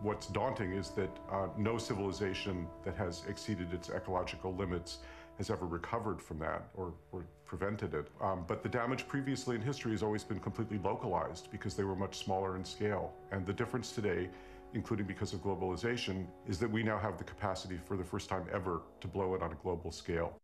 What's daunting is that uh, no civilization that has exceeded its ecological limits has ever recovered from that or, or prevented it. Um, but the damage previously in history has always been completely localized because they were much smaller in scale. And the difference today, including because of globalization, is that we now have the capacity for the first time ever to blow it on a global scale.